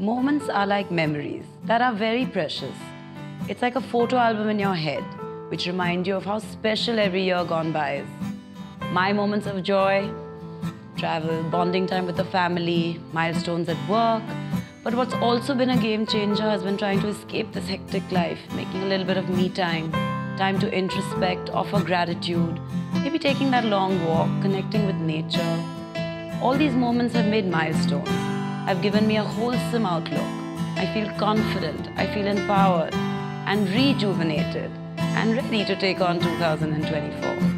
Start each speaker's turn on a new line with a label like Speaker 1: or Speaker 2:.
Speaker 1: Moments are like memories that are very precious. It's like a photo album in your head, which remind you of how special every year gone by is. My moments of joy, travel, bonding time with the family, milestones at work. But what's also been a game changer has been trying to escape this hectic life, making a little bit of me time, time to introspect, offer gratitude, maybe taking that long walk, connecting with nature. All these moments have made milestones, have given me a wholesome outlook. I feel confident, I feel empowered and rejuvenated and ready to take on 2024.